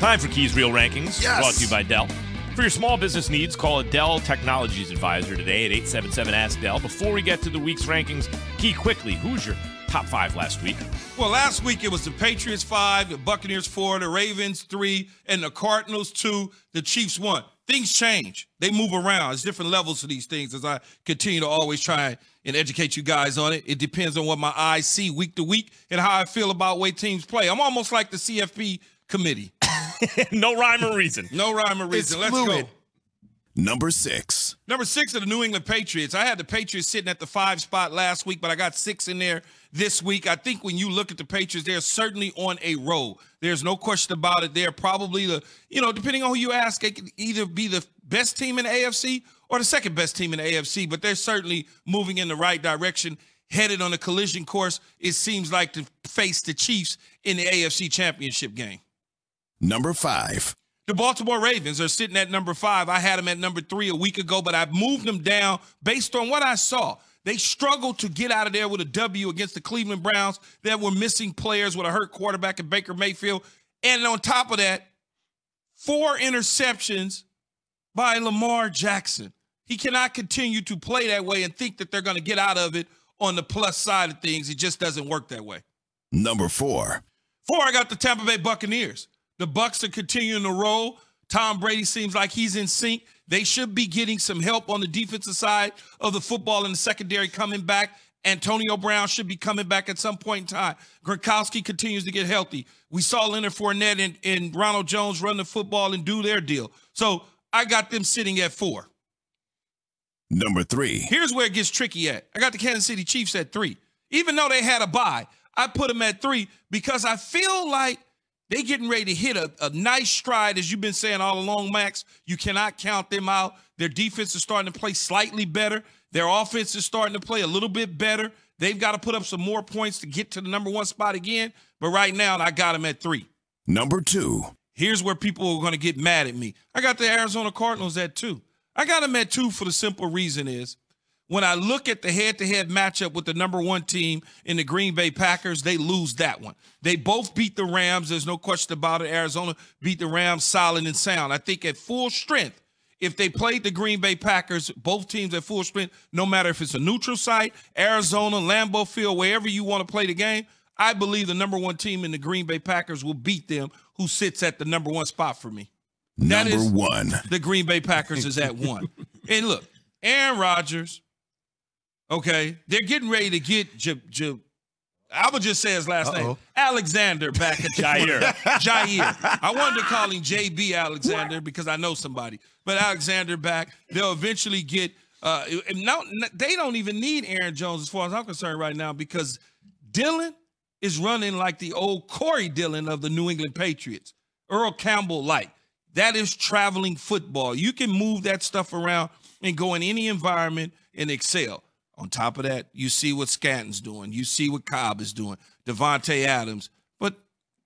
Time for Keys Real Rankings, Yes. brought to you by Dell. For your small business needs, call a Dell Technologies advisor today at 877 Ask Dell. Before we get to the week's rankings, Key quickly, who's your top five last week? Well, last week it was the Patriots five, the Buccaneers four, the Ravens three, and the Cardinals two. The Chiefs one. Things change. They move around. It's different levels to these things. As I continue to always try and educate you guys on it, it depends on what my eyes see week to week and how I feel about way teams play. I'm almost like the CFP committee. no rhyme or reason. No rhyme or reason. Let's fluid. go. Number six. Number six of the New England Patriots. I had the Patriots sitting at the five spot last week, but I got six in there this week. I think when you look at the Patriots, they're certainly on a roll. There's no question about it. They're probably the, you know, depending on who you ask, they could either be the best team in the AFC or the second best team in the AFC, but they're certainly moving in the right direction, headed on a collision course, it seems like, to face the Chiefs in the AFC championship game. Number five. The Baltimore Ravens are sitting at number five. I had them at number three a week ago, but I've moved them down based on what I saw. They struggled to get out of there with a W against the Cleveland Browns. that were missing players with a hurt quarterback in Baker Mayfield. And on top of that, four interceptions by Lamar Jackson. He cannot continue to play that way and think that they're going to get out of it on the plus side of things. It just doesn't work that way. Number four. Four, I got the Tampa Bay Buccaneers. The Bucs are continuing to roll. Tom Brady seems like he's in sync. They should be getting some help on the defensive side of the football in the secondary coming back. Antonio Brown should be coming back at some point in time. Gronkowski continues to get healthy. We saw Leonard Fournette and, and Ronald Jones run the football and do their deal. So I got them sitting at four. Number three. Here's where it gets tricky at. I got the Kansas City Chiefs at three. Even though they had a bye, I put them at three because I feel like they getting ready to hit a, a nice stride, as you've been saying all along, Max. You cannot count them out. Their defense is starting to play slightly better. Their offense is starting to play a little bit better. They've got to put up some more points to get to the number one spot again. But right now, I got them at three. Number two. Here's where people are going to get mad at me. I got the Arizona Cardinals at two. I got them at two for the simple reason is when I look at the head-to-head matchup with the number one team in the Green Bay Packers, they lose that one. They both beat the Rams. There's no question about it. Arizona beat the Rams solid and sound. I think at full strength, if they played the Green Bay Packers, both teams at full strength, no matter if it's a neutral site, Arizona, Lambeau Field, wherever you want to play the game, I believe the number one team in the Green Bay Packers will beat them, who sits at the number one spot for me. That Number is- one. The Green Bay Packers is at one. and look, Aaron Rodgers, okay, they're getting ready to get J- J- I would just say his last name, Uh-oh. Alexander back at Jaire. Jaire. I wanted to call him JB Alexander because I know somebody, but Alexander back. They'll eventually get. Uh, now they don't even need Aaron Jones as far as I'm concerned right now because Dillon is running like the old Corey Dillon of the New England Patriots, Earl Campbell like. That is traveling football. You can move that stuff around and go in any environment and excel. On top of that, you see what Scantons doing. You see what Cobb is doing. Davante Adams. But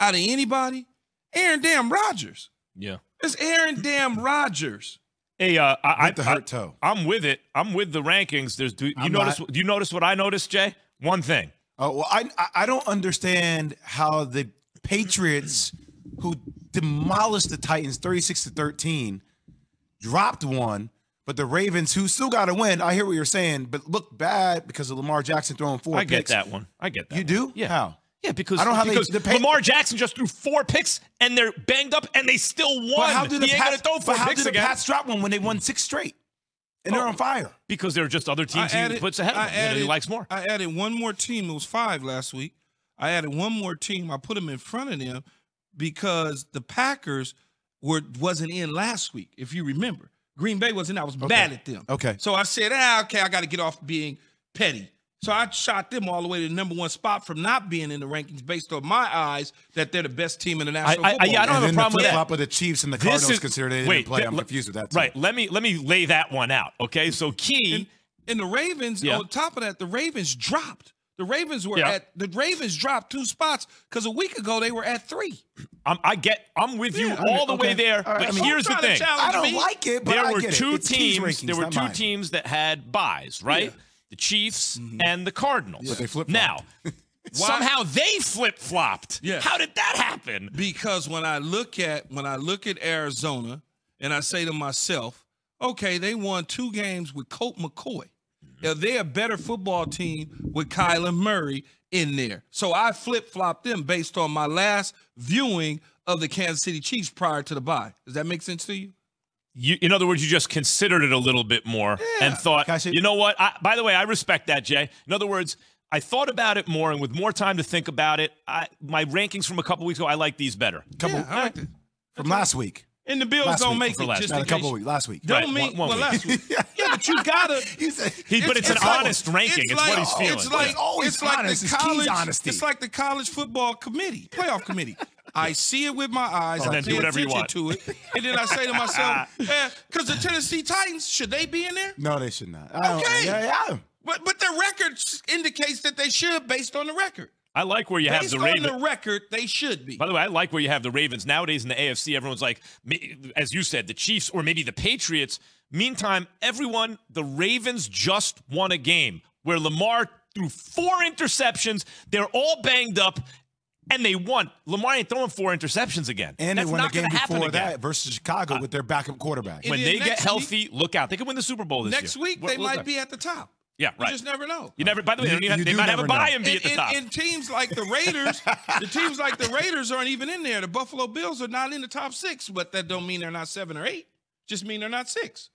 out of anybody, Aaron Damn Rodgers. Yeah. It's Aaron Damn Rodgers. Hey, uh, I, With the I, hurt I- toe. I'm with it. I'm with the rankings. There's do you I'm notice? not. Do you notice what I noticed, Jay? One thing. Oh well, I I- I don't understand how the Patriots, who demolished the Titans 36 to 13, dropped one, but the Ravens, who still got to win. I hear what you're saying, but look bad because of Lamar Jackson throwing four. I get that one. I get that. You one. do? Yeah. How? Yeah, because I don't know how they- because the Pa- Lamar Jackson just threw four picks and they're banged up and they still won. But how did the he Pats, throw four how picks did the again Pats drop one when they won six straight? And they're Oh. on fire. because there are just other teams I he puts ahead of I him that he likes more. I added one more team. It was five last week. I added one more team. I put them in front of them because the Packers were wasn't in last week. If you remember, Green Bay wasn't. I was mad at them. Okay. So I said, ah, okay, I got to get off being petty. So I shot them all the way to the number one spot from not being in the rankings based on my eyes that they're the best team in the national I- I- football. yeah, I don't League. have a problem the with that. flip-flop of the Chiefs and the This Cardinals is- considered they didn't wait, play. th- I'm le- confused with that. Too. Right. Let me let me lay that one out. Okay. So key. And, and the Ravens, Yeah. on top of that, the Ravens dropped. The Ravens were Yeah. at the Ravens dropped two spots because a week ago they were at three. I'm, I get. I'm with you Yeah, I mean, all the way okay. there. All right, but I mean- here's the Don't try to thing. I don't me. like it, but there I were get it. two It's teams. rankings, there were two mine. teams that had byes, right? Yeah. The Chiefs Mm-hmm. and the Cardinals. But they flip-flopped. now, Somehow they flip flopped. Yeah. How did that happen? because when I look at when I look at Arizona and I say to myself, okay, they won two games with Colt McCoy. Mm-hmm. Are they a better football team with Kyler Murray in there? So I flip flopped them based on my last viewing of the Kansas City Chiefs prior to the bye. Does that make sense to you? You, in other words, you just considered it a little bit more and thought, Can I you know what? I, by the way, I respect that, Jay. In other words, I thought about it more, and with more time to think about it, I, my rankings from a couple weeks ago, I like these better. Couple Yeah, I like that. from last week. And the Bills Last don't week, make for it last just Not a couple weeks. Last week. Don't Right, mean one- one well week. last week. yeah, but you gotta. You said- He, but it's, an like- honest ranking. It's, what he's feeling. It's like It's always it's like honest. the college. honesty. It's like the college football committee, playoff committee. I see it with my eyes. And I then do pay whatever you attention want. to it, and then I say to myself, "Because the Tennessee Titans should they be in there?" No, they should not. Don't- Okay. Yeah, yeah. But but the record indicates that they should, based on the record. I like where you have Based the on Ravens. the record, they should be. By the way, I like where you have the Ravens nowadays in the AFC. Everyone's like, as you said, the Chiefs or maybe the Patriots. Meantime, everyone, the Ravens just won a game where Lamar threw four interceptions. They're all banged up, and they won. Lamar ain't throwing four interceptions again. And That's they won the not game gonna before that versus Chicago uh, with their backup quarterback. When they get next healthy, look out. They could win the Super Bowl this Next year. week, What- they look might out. be at the top. Yeah, You just never know. You never. By the way, You- they, don't you they might have a never bye know. and be at the and, top. and teams like the Raiders, the teams like the Raiders aren't even in there. The Buffalo Bills are not in the top six, but that don't mean they're not seven or eight. Just mean they're not six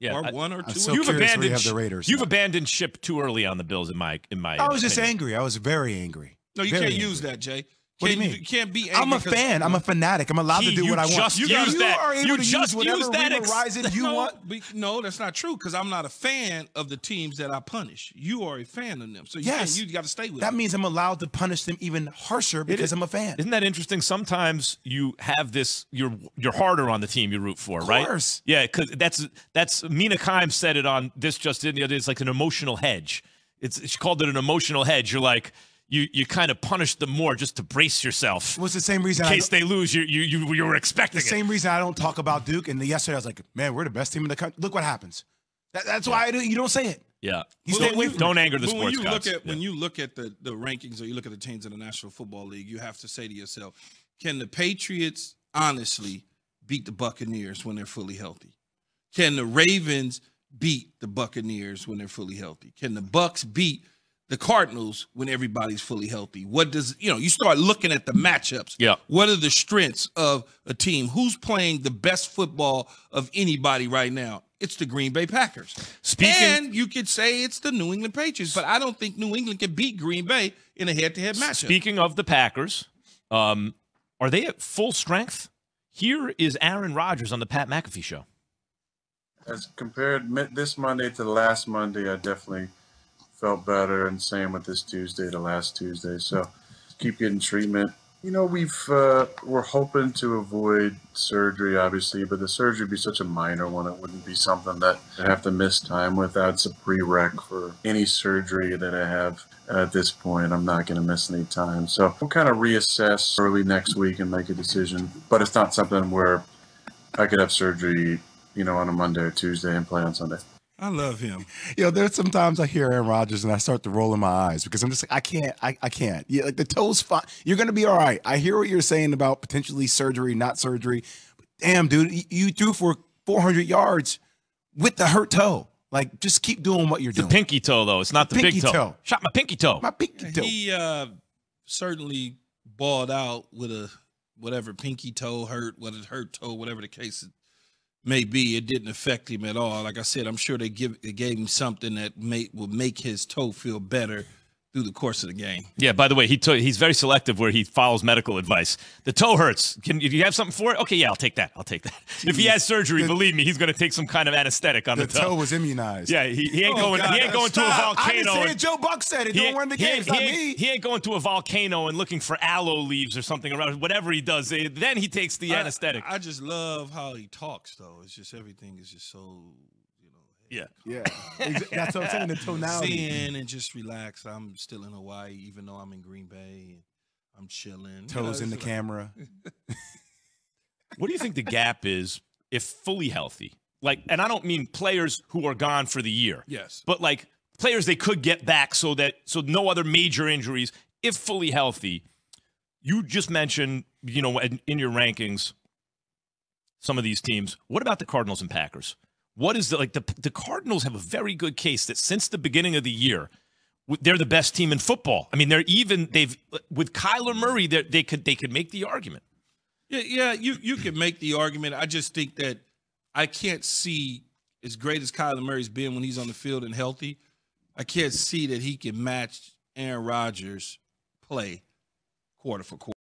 yeah, or I- one or I'm two. so you've curious where you abandoned. have the Raiders. You've abandoned ship too early on the Bills. In my, in my. I was just angry. I was very angry. no, you Very can't angry. use that, Jay. What do you mean? You can't be. I'm a fan. I'm a fanatic. I'm allowed He- to do what I want. just you, used you that. are able You to just use whatever used that Reba ex- Rising you no, want. be- no, that's not true. Because I'm not a fan of the teams that I punish. You are a fan of them, so you Yes. you got to stay with That them. means I'm allowed to punish them even harsher because I'm a fan. Isn't that interesting? Sometimes you have this. You're you're harder on the team you root for, right? course. Yeah, because that's that's Mina Kimes said it on this just in the other. day. It's like an emotional hedge. It's she called it an emotional hedge. You're like you you kind of punish them more just to brace yourself Well, it's the same reason. in I case they lose. You you you, you were expecting the it. same reason I don't talk about Duke. And yesterday I was like, man, we're the best team in the country. Look what happens. That, that's why I do, you don't say it. Yeah. You Well, stay when away you- from Don't anger the but sports when you gods. look at Yeah. when you look at the the rankings or you look at the teams in the National Football League, you have to say to yourself, can the Patriots honestly beat the Buccaneers when they're fully healthy? Can the Ravens beat the Buccaneers when they're fully healthy? Can the Bucs beat the Cardinals when everybody's fully healthy? What does you know? You start looking at the matchups. Yeah. What are the strengths of a team? Who's playing the best football of anybody right now? It's the Green Bay Packers. Speaking- and you could say it's the New England Patriots, but I don't think New England can beat Green Bay in a head-to-head matchup. Speaking of the Packers, um, are they at full strength? Here is Aaron Rodgers on the Pat McAfee show. as compared this Monday to the last Monday, I definitely felt better, and same with this Tuesday to last Tuesday. So keep getting treatment. You know, we've uh, we're hoping to avoid surgery, obviously, but the surgery would be such a minor one; it wouldn't be something that I have to miss time with. That's a prereq for any surgery that I have at this point. I'm not going to miss any time, so we'll kind of reassess early next week and make a decision. But it's not something where I could have surgery you know, on a Monday or Tuesday and play on Sunday. I love him. You know, there's sometimes I hear Aaron Rodgers and I start to roll in my eyes because I'm just like, I can't, I, I can't. Yeah, like the toe's fine. You're gonna be all right. I hear what you're saying about potentially surgery, not surgery. But damn, dude, you, you threw for 400 yards with the hurt toe. Like, just keep doing what you're The doing. The pinky toe, though. It's not the Pinky big toe. toe. Shot my pinky toe. my pinky toe. He uh, certainly balled out with a whatever pinky toe hurt, what it hurt toe, whatever the case may be. It didn't affect him at all. Like I said, I'm sure they give they gave him something that will make his toe feel better through the course of the game. Yeah, by the way, he took, he's very selective where he follows medical advice. The toe hurts. Can do you have something for it? Okay, yeah, I'll take that. I'll take that. If he has surgery, The- believe me, he's going to take some kind of anesthetic on the the, toe was immunized. Yeah, he, he ain't Oh, going. God, he ain't going to a stop. I didn't say it. Joe Buck said it. he Don't ain't- run the game. ain't- It's not he me. he ain't going to a volcano and looking for aloe leaves or something around. Whatever he does, eh, then he takes the I- anesthetic. I, just love how he talks though. It's just everything is just so yeah. Yeah, that's what I'm saying. The tonality. zen and just relax. I'm still in Hawaii, even though I'm in Green Bay. I'm chilling. You know, Toes in the like- camera. What do you think the gap is if fully healthy? Like, and I don't mean players who are gone for the year. Yes. but like players they could get back so that so no other major injuries if fully healthy, you just mentioned, you know, in, in your rankings, some of these teams. What about the Cardinals and Packers? What is the like the the Cardinals have a very good case that since the beginning of the year, they're the best team in football. I mean, they're even they've with Kyler Murray, they they could they could make the argument. Yeah, yeah, you you can make the argument. I just think that I can't see as great as Kyler Murray's been when he's on the field and healthy. I can't see that he can match Aaron Rodgers' play quarter for quarter.